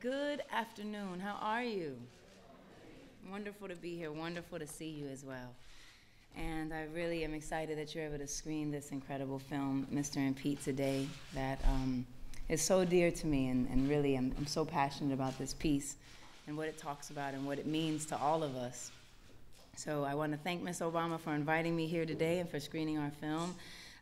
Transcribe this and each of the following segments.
Good afternoon. How are you? Wonderful to be here. Wonderful to see you as well. And I really am excited that you're able to screen this incredible film, Mr. and Pete, today, that um, is so dear to me. And, and really, I'm, I'm so passionate about this piece and what it talks about and what it means to all of us. So I want to thank Ms. Obama for inviting me here today and for screening our film.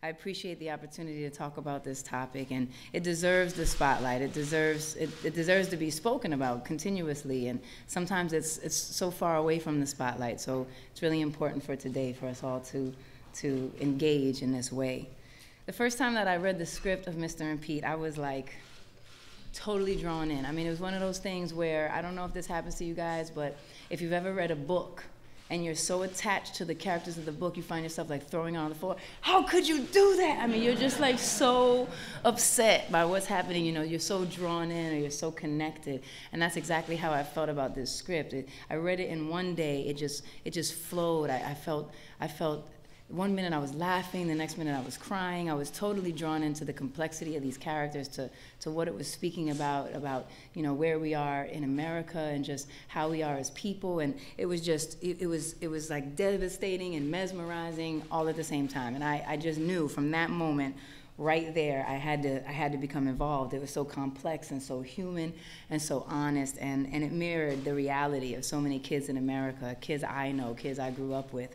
I appreciate the opportunity to talk about this topic, and it deserves the spotlight. It deserves it, it deserves to be spoken about continuously, and sometimes it's it's so far away from the spotlight. So it's really important for today for us all to to engage in this way. The first time that I read the script of Mr. and Pete, I was like totally drawn in. I mean, it was one of those things where I don't know if this happens to you guys, but if you've ever read a book and you're so attached to the characters of the book, you find yourself like throwing on the floor. How could you do that? I mean, you're just like so upset by what's happening. You know, you're so drawn in or you're so connected, and that's exactly how I felt about this script. It, I read it in one day. It just it just flowed. I, I felt I felt one minute I was laughing, the next minute I was crying. I was totally drawn into the complexity of these characters, to, to what it was speaking about, about you know where we are in America and just how we are as people. And it was just it, it was it was like devastating and mesmerizing all at the same time. And I, I just knew from that moment right there I had to I had to become involved. It was so complex and so human and so honest and, and it mirrored the reality of so many kids in America, kids I know, kids I grew up with.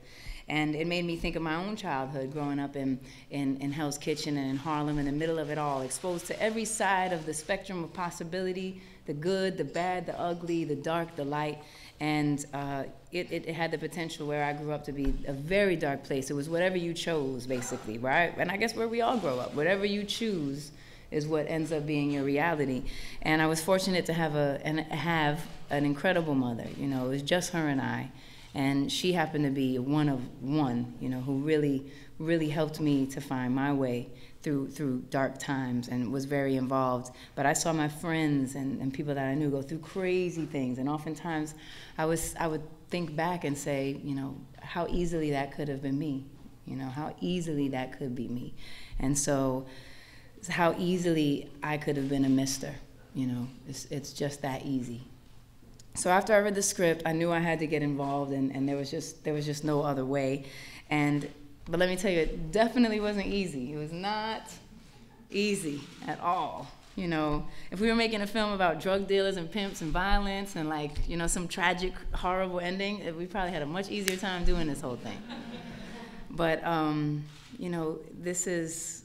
And it made me think of my own childhood growing up in, in, in Hell's Kitchen and in Harlem in the middle of it all, exposed to every side of the spectrum of possibility the good, the bad, the ugly, the dark, the light. And uh, it, it, had the potential where I grew up to be a very dark place. It was whatever you chose, basically, right? And I guess where we all grow up, whatever you choose is what ends up being your reality. And I was fortunate to have a and have an incredible mother. You know, it was just her and I and she happened to be one of one, you know, who really, really helped me to find my way through through dark times and was very involved. But I saw my friends and, and people that I knew go through crazy things, and oftentimes I was I would think back and say, you know, how easily that could have been me, you know, how easily that could be me, and so how easily I could have been a mister, you know, it's it's just that easy so after I read the script, I knew I had to get involved, and, and there was just there was just no other way. And but let me tell you, it definitely wasn't easy. It was not easy at all. You know, if we were making a film about drug dealers and pimps and violence and like you know some tragic, horrible ending, we probably had a much easier time doing this whole thing. But um, you know, this is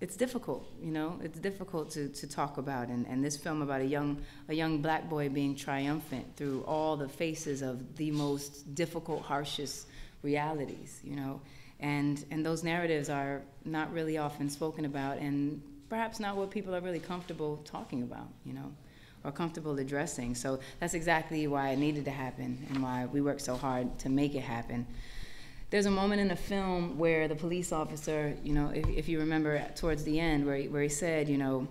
it's difficult, you know, it's difficult to, to talk about. And, and this film about a young, a young black boy being triumphant through all the faces of the most difficult, harshest realities, you know. And, and those narratives are not really often spoken about and perhaps not what people are really comfortable talking about, you know, or comfortable addressing. So that's exactly why it needed to happen and why we worked so hard to make it happen there's a moment in the film where the police officer, you know, if, if you remember towards the end, where he, where he said, you know,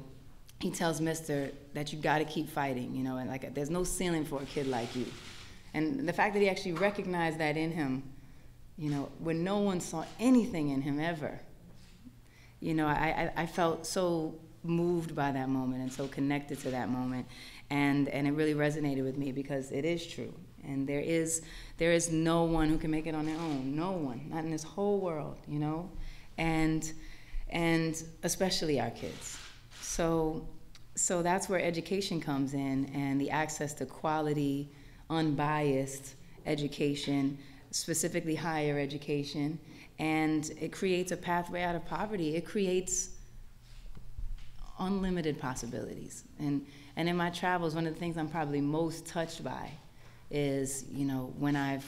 he tells Mister that you got to keep fighting, you know, and like there's no ceiling for a kid like you. And the fact that he actually recognized that in him, you know, when no one saw anything in him ever, you know, I, I, I felt so moved by that moment and so connected to that moment. And, and it really resonated with me because it is true. And there is, there is no one who can make it on their own. No one, not in this whole world, you know? And, and especially our kids. So, so that's where education comes in and the access to quality, unbiased education, specifically higher education. And it creates a pathway out of poverty. It creates unlimited possibilities. And, and in my travels, one of the things I'm probably most touched by is, you know, when I've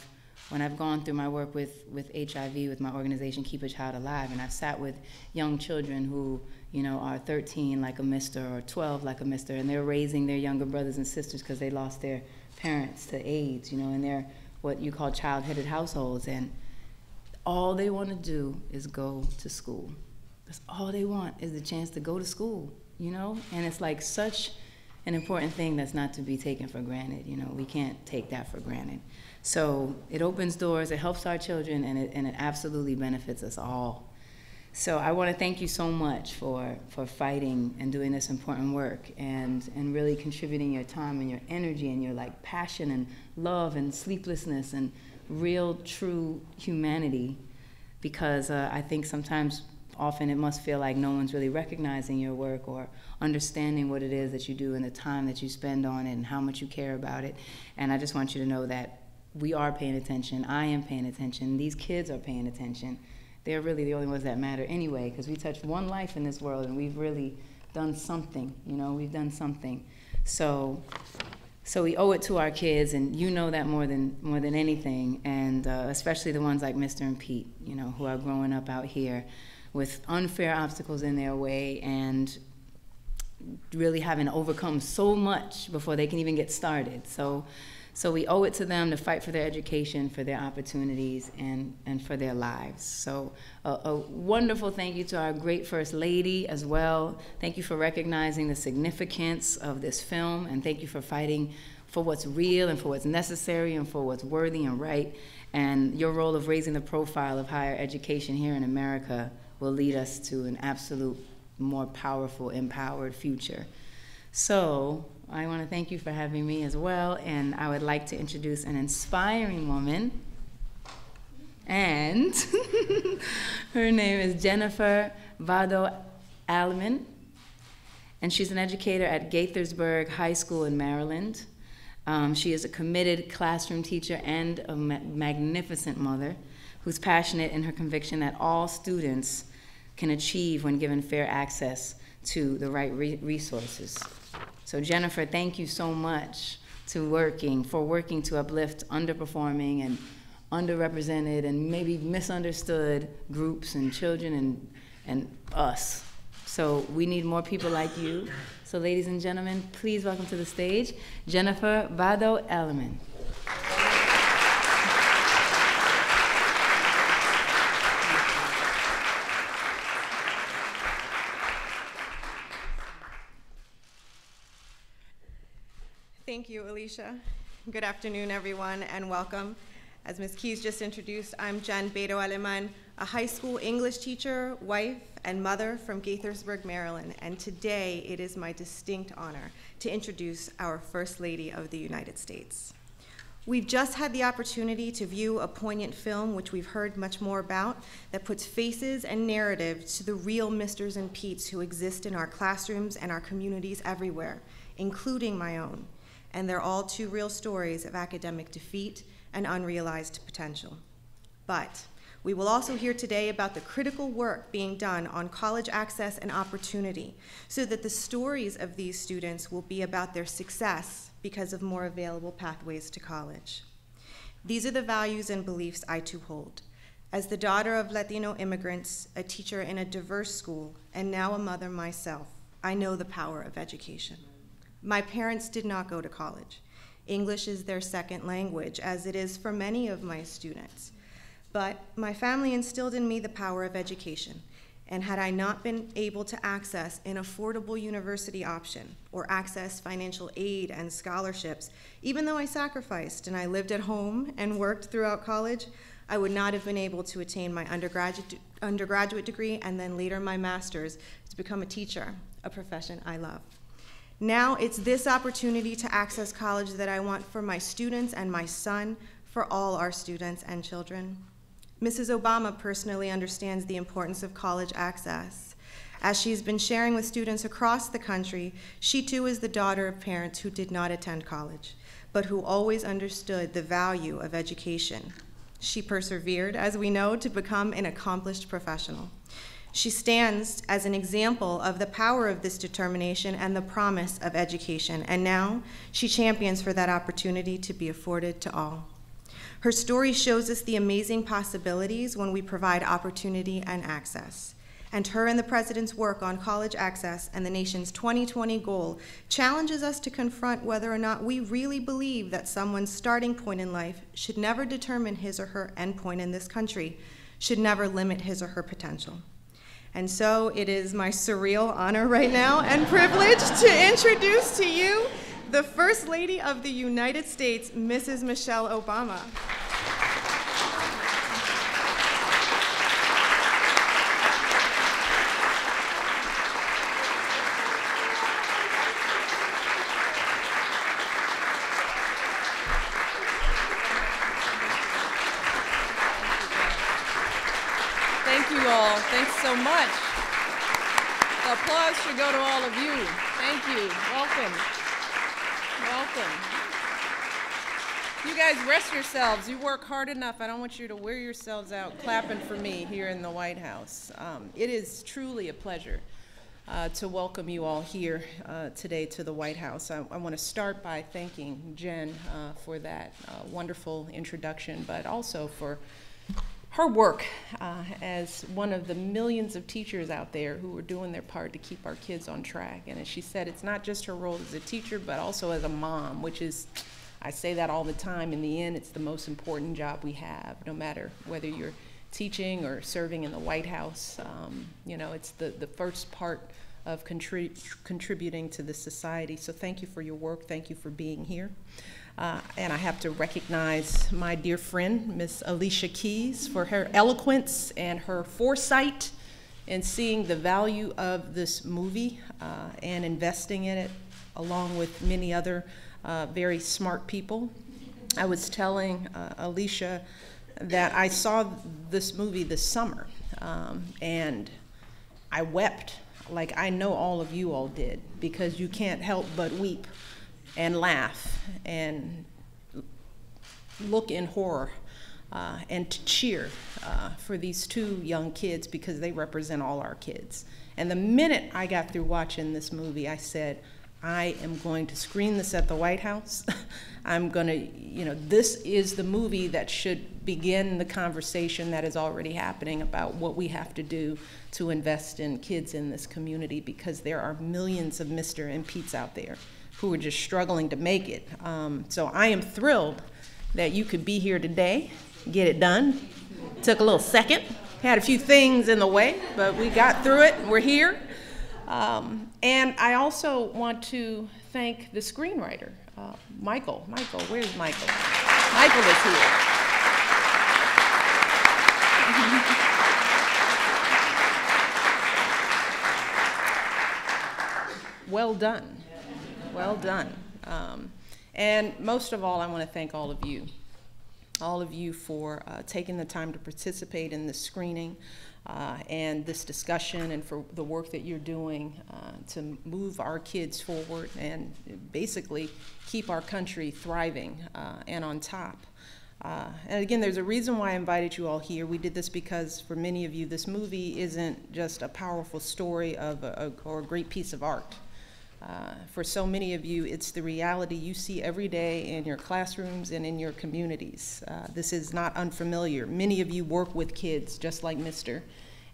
when I've gone through my work with, with HIV, with my organization Keep a Child Alive, and I've sat with young children who, you know, are 13 like a mister or 12 like a mister, and they're raising their younger brothers and sisters because they lost their parents to AIDS, you know, and they're what you call child-headed households, and all they want to do is go to school. That's all they want is the chance to go to school, you know, and it's like such an important thing that's not to be taken for granted. You know, we can't take that for granted. So it opens doors, it helps our children, and it, and it absolutely benefits us all. so I want to thank you so much for, for fighting and doing this important work and, and really contributing your time and your energy and your like passion and love and sleeplessness and real true humanity because uh, I think sometimes often it must feel like no one's really recognizing your work or understanding what it is that you do and the time that you spend on it and how much you care about it. And I just want you to know that we are paying attention. I am paying attention. These kids are paying attention. They're really the only ones that matter anyway, because we touch one life in this world and we've really done something. You know, we've done something. So, so we owe it to our kids, and you know that more than more than anything, and uh, especially the ones like Mr. and Pete, you know, who are growing up out here with unfair obstacles in their way and really having overcome so much before they can even get started. So so we owe it to them to fight for their education, for their opportunities, and, and for their lives. So a, a wonderful thank you to our great First Lady as well. Thank you for recognizing the significance of this film, and thank you for fighting for what's real and for what's necessary and for what's worthy and right. And your role of raising the profile of higher education here in America will lead us to an absolute more powerful, empowered future. So I want to thank you for having me as well, and I would like to introduce an inspiring woman. And her name is Jennifer Vado Aleman, and she's an educator at Gaithersburg High School in Maryland. Um, she is a committed classroom teacher and a ma magnificent mother who's passionate in her conviction that all students can achieve when given fair access to the right re resources. So Jennifer, thank you so much to working for working to uplift underperforming and underrepresented and maybe misunderstood groups and children and and us. So we need more people like you. So ladies and gentlemen, please welcome to the stage Jennifer Vado Aleman. Thank you, Alicia. Good afternoon, everyone, and welcome. As Ms. Keys just introduced, I'm Jen Beto Aleman, a high school English teacher, wife, and mother from Gaithersburg, Maryland. And today it is my distinct honor to introduce our First Lady of the United States. We've just had the opportunity to view a poignant film, which we've heard much more about, that puts faces and narratives to the real Misters and Petes who exist in our classrooms and our communities everywhere, including my own and they're all too real stories of academic defeat and unrealized potential. But we will also hear today about the critical work being done on college access and opportunity so that the stories of these students will be about their success because of more available pathways to college. These are the values and beliefs I too hold. As the daughter of Latino immigrants, a teacher in a diverse school, and now a mother myself, I know the power of education. My parents did not go to college. English is their second language, as it is for many of my students. But my family instilled in me the power of education. And had I not been able to access an affordable university option or access financial aid and scholarships, even though I sacrificed and I lived at home and worked throughout college, I would not have been able to attain my undergraduate, undergraduate degree and then later my master's to become a teacher, a profession I love. Now it's this opportunity to access college that I want for my students and my son, for all our students and children. Mrs. Obama personally understands the importance of college access. As she's been sharing with students across the country, she too is the daughter of parents who did not attend college, but who always understood the value of education. She persevered, as we know, to become an accomplished professional. She stands as an example of the power of this determination and the promise of education, and now she champions for that opportunity to be afforded to all. Her story shows us the amazing possibilities when we provide opportunity and access. And her and the President's work on college access and the nation's 2020 goal challenges us to confront whether or not we really believe that someone's starting point in life should never determine his or her endpoint in this country, should never limit his or her potential. And so it is my surreal honor right now and privilege to introduce to you the First Lady of the United States, Mrs. Michelle Obama. Thanks so much. Applause should go to all of you. Thank you. Welcome. Welcome. You guys rest yourselves. You work hard enough. I don't want you to wear yourselves out clapping for me here in the White House. Um, it is truly a pleasure uh, to welcome you all here uh, today to the White House. I, I want to start by thanking Jen uh, for that uh, wonderful introduction, but also for her work uh, as one of the millions of teachers out there who are doing their part to keep our kids on track. And as she said, it's not just her role as a teacher, but also as a mom, which is, I say that all the time. In the end, it's the most important job we have, no matter whether you're teaching or serving in the White House. Um, you know, it's the, the first part of contrib contributing to the society. So thank you for your work. Thank you for being here. Uh, and I have to recognize my dear friend, Miss Alicia Keys, for her eloquence and her foresight in seeing the value of this movie uh, and investing in it, along with many other uh, very smart people. I was telling uh, Alicia that I saw this movie this summer, um, and I wept like I know all of you all did, because you can't help but weep and laugh and look in horror uh, and to cheer uh, for these two young kids because they represent all our kids. And the minute I got through watching this movie, I said, I am going to screen this at the White House. I'm going to, you know, this is the movie that should begin the conversation that is already happening about what we have to do to invest in kids in this community because there are millions of Mr. and Pete's out there who are just struggling to make it. Um, so I am thrilled that you could be here today, get it done. Took a little second, had a few things in the way, but we got through it. We're here. Um, and I also want to thank the screenwriter, uh, Michael. Michael, where's Michael? Michael is here. well done. Well done. Um, and most of all, I want to thank all of you, all of you for uh, taking the time to participate in this screening uh, and this discussion and for the work that you're doing uh, to move our kids forward and basically keep our country thriving uh, and on top. Uh, and again, there's a reason why I invited you all here. We did this because for many of you, this movie isn't just a powerful story of a, a, or a great piece of art. Uh, for so many of you, it's the reality you see every day in your classrooms and in your communities. Uh, this is not unfamiliar. Many of you work with kids just like Mr.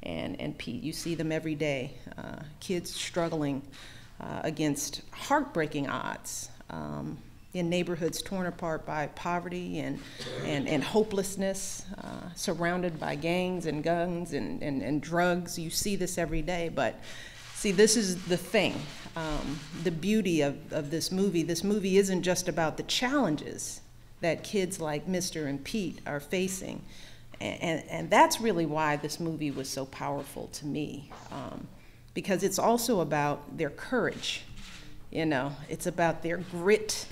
and, and Pete. You see them every day. Uh, kids struggling uh, against heartbreaking odds. Um, in neighborhoods torn apart by poverty and, and, and hopelessness, uh, surrounded by gangs and guns and, and, and drugs. You see this every day, but See, this is the thing, um, the beauty of, of this movie. This movie isn't just about the challenges that kids like Mr. and Pete are facing. And, and, and that's really why this movie was so powerful to me, um, because it's also about their courage. You know, it's about their grit,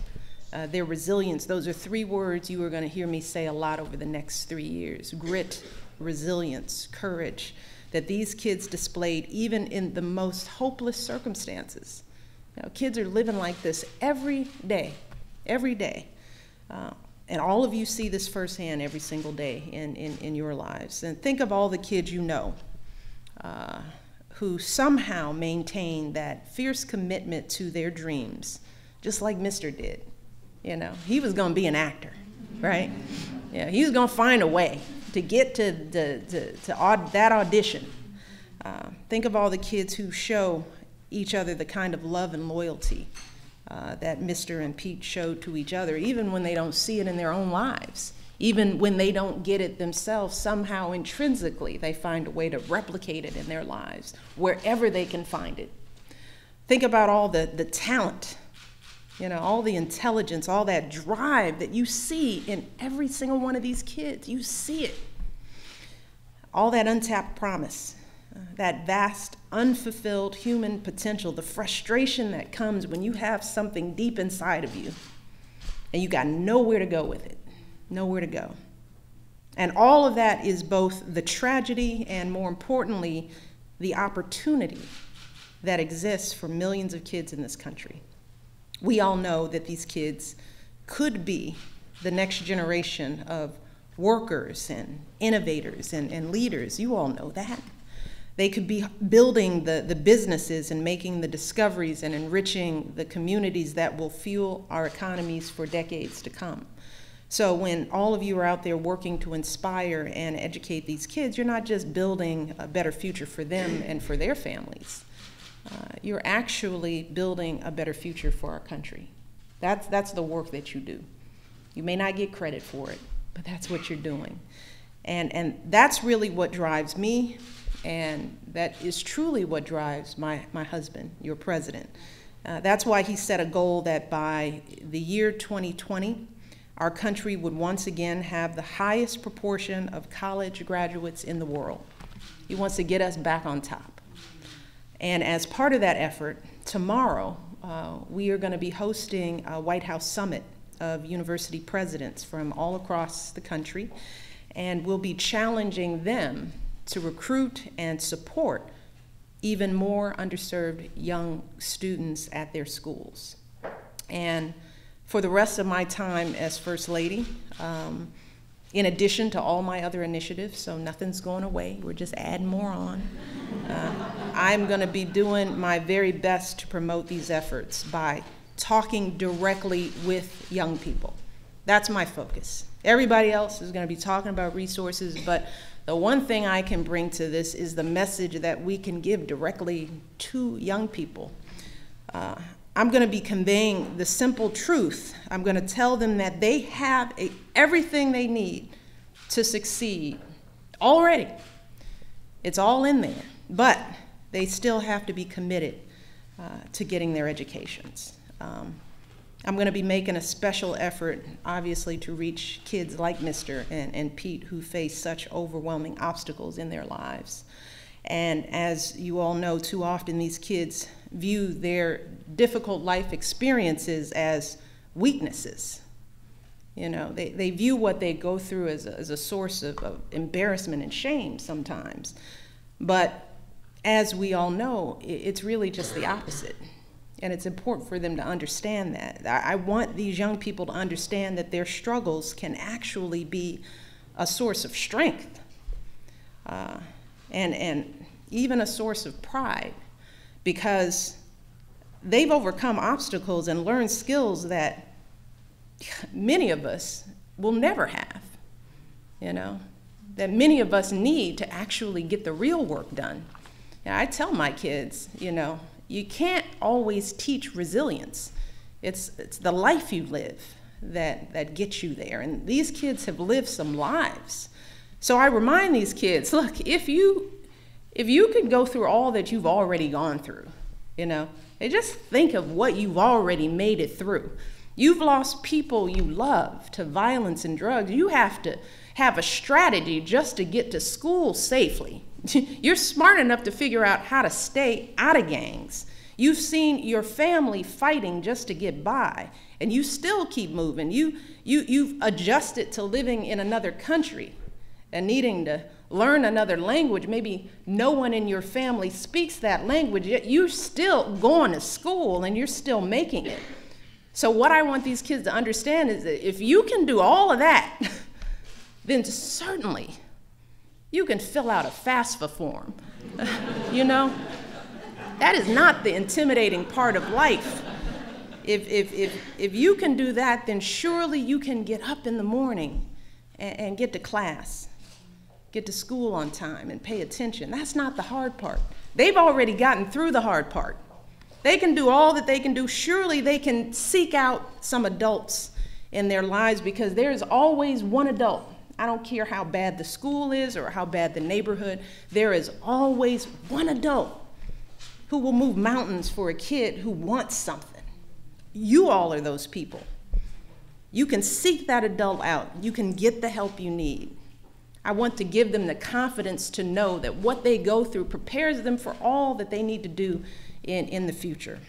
uh, their resilience. Those are three words you are going to hear me say a lot over the next three years grit, resilience, courage that these kids displayed even in the most hopeless circumstances. Now, kids are living like this every day, every day. Uh, and all of you see this firsthand every single day in, in, in your lives. And think of all the kids you know uh, who somehow maintain that fierce commitment to their dreams, just like Mr. did. You know, he was going to be an actor, right? Yeah, he was going to find a way to get to, the, to, to aud- that audition, uh, think of all the kids who show each other the kind of love and loyalty uh, that Mr. and Pete showed to each other, even when they don't see it in their own lives. Even when they don't get it themselves, somehow intrinsically they find a way to replicate it in their lives, wherever they can find it. Think about all the, the talent, you know, all the intelligence, all that drive that you see in every single one of these kids. You see it. All that untapped promise, uh, that vast, unfulfilled human potential, the frustration that comes when you have something deep inside of you and you got nowhere to go with it, nowhere to go. And all of that is both the tragedy and, more importantly, the opportunity that exists for millions of kids in this country. We all know that these kids could be the next generation of workers and innovators and, and leaders. You all know that. They could be building the, the businesses and making the discoveries and enriching the communities that will fuel our economies for decades to come. So when all of you are out there working to inspire and educate these kids, you're not just building a better future for them and for their families. Uh, you're actually building a better future for our country. That's, that's the work that you do. You may not get credit for it, but that's what you're doing. And, and that's really what drives me, and that is truly what drives my, my husband, your president. Uh, that's why he set a goal that by the year 2020, our country would once again have the highest proportion of college graduates in the world. He wants to get us back on top. And as part of that effort, tomorrow uh, we are going to be hosting a White House summit of university presidents from all across the country, and we'll be challenging them to recruit and support even more underserved young students at their schools. And for the rest of my time as First Lady, um, in addition to all my other initiatives, so nothing's going away, we're just adding more on. Uh, I'm going to be doing my very best to promote these efforts by talking directly with young people. That's my focus. Everybody else is going to be talking about resources, but the one thing I can bring to this is the message that we can give directly to young people. Uh, I'm going to be conveying the simple truth. I'm going to tell them that they have a, everything they need to succeed already. It's all in there, but they still have to be committed uh, to getting their educations. Um, I'm going to be making a special effort, obviously, to reach kids like Mr. and, and Pete who face such overwhelming obstacles in their lives. And as you all know, too often these kids view their difficult life experiences as weaknesses. You know, they, they view what they go through as a, as a source of, of embarrassment and shame sometimes. But as we all know, it's really just the opposite. And it's important for them to understand that. I want these young people to understand that their struggles can actually be a source of strength uh, and, and even a source of pride because they've overcome obstacles and learned skills that many of us will never have, you know, that many of us need to actually get the real work done. And I tell my kids, you know, you can't always teach resilience. It's, it's the life you live that, that gets you there. And these kids have lived some lives. So I remind these kids, look, if you if you could go through all that you've already gone through, you know, and just think of what you've already made it through. You've lost people you love to violence and drugs. You have to have a strategy just to get to school safely. You're smart enough to figure out how to stay out of gangs. You've seen your family fighting just to get by, and you still keep moving. You, you, you've adjusted to living in another country and needing to learn another language. Maybe no one in your family speaks that language, yet you're still going to school and you're still making it. So, what I want these kids to understand is that if you can do all of that, then certainly you can fill out a FAFSA form. you know? That is not the intimidating part of life. If, if, if, if you can do that, then surely you can get up in the morning and, and get to class get to school on time and pay attention. That's not the hard part. They've already gotten through the hard part. They can do all that they can do. Surely they can seek out some adults in their lives because there's always one adult. I don't care how bad the school is or how bad the neighborhood, there is always one adult who will move mountains for a kid who wants something. You all are those people. You can seek that adult out, you can get the help you need. I want to give them the confidence to know that what they go through prepares them for all that they need to do in, in the future.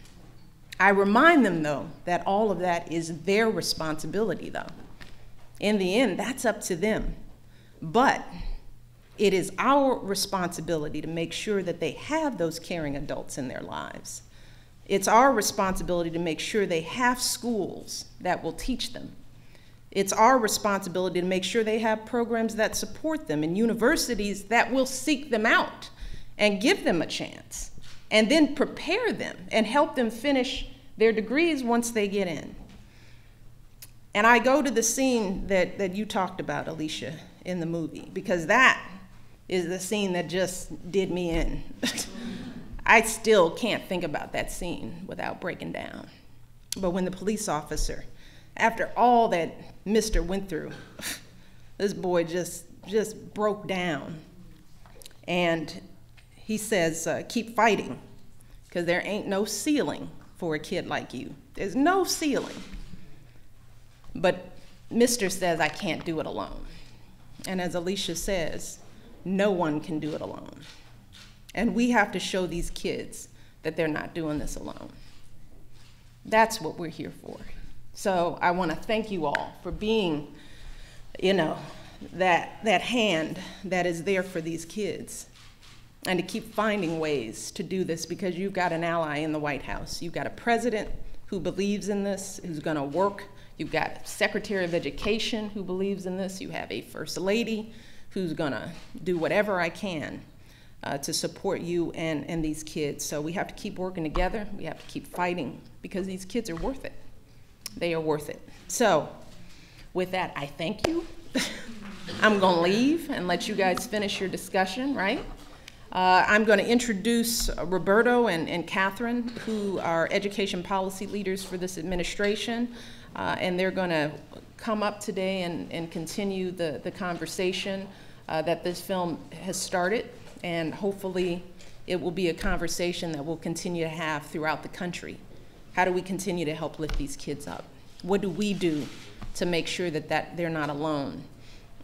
I remind them, though, that all of that is their responsibility, though. In the end, that's up to them. But it is our responsibility to make sure that they have those caring adults in their lives. It's our responsibility to make sure they have schools that will teach them. It's our responsibility to make sure they have programs that support them and universities that will seek them out and give them a chance and then prepare them and help them finish their degrees once they get in. And I go to the scene that, that you talked about, Alicia, in the movie, because that is the scene that just did me in. I still can't think about that scene without breaking down. But when the police officer, after all that Mr. went through, this boy just just broke down. And he says, uh, keep fighting, because there ain't no ceiling for a kid like you. There's no ceiling. But Mr. says, I can't do it alone. And as Alicia says, no one can do it alone. And we have to show these kids that they're not doing this alone. That's what we're here for. So I want to thank you all for being, you know, that, that hand that is there for these kids and to keep finding ways to do this because you've got an ally in the White House. You've got a president who believes in this, who's going to work. You've got Secretary of Education who believes in this. You have a First Lady who's going to do whatever I can uh, to support you and, and these kids. So we have to keep working together. We have to keep fighting because these kids are worth it. They are worth it. So with that, I thank you. I'm going to leave and let you guys finish your discussion, right? Uh, I'm going to introduce Roberto and, and Catherine, who are education policy leaders for this administration, uh, and they're going to come up today and, and continue the, the conversation uh, that this film has started, and hopefully it will be a conversation that we'll continue to have throughout the country. How do we continue to help lift these kids up? What do we do to make sure that, that they're not alone?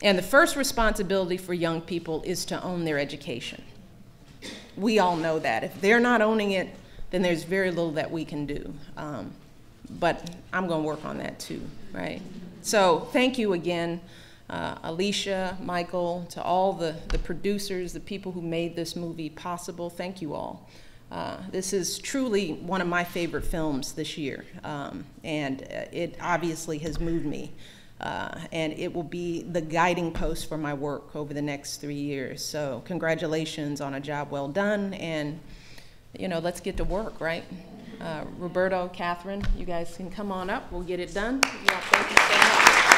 And the first responsibility for young people is to own their education. We all know that. If they're not owning it, then there's very little that we can do. Um, but I'm going to work on that too, right? So thank you again uh, Alicia, Michael, to all the, the producers, the people who made this movie possible. Thank you all. Uh, this is truly one of my favorite films this year, um, and uh, it obviously has moved me. Uh, and it will be the guiding post for my work over the next three years. So, congratulations on a job well done, and you know, let's get to work, right? Uh, Roberto, Catherine, you guys can come on up. We'll get it done. Yeah,